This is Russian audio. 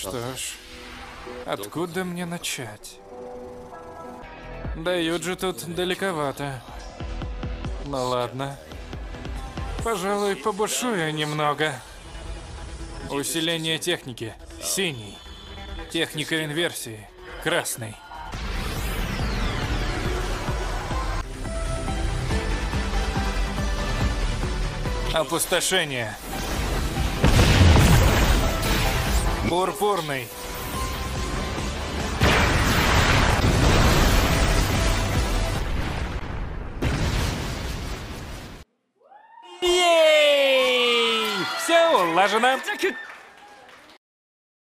Что ж, откуда мне начать? До Юджи тут далековато. Ну ладно. Пожалуй, побушую немного. Усиление техники. Синий. Техника инверсии. Красный. Опустошение. Пурпурный. Ей! Все улажено.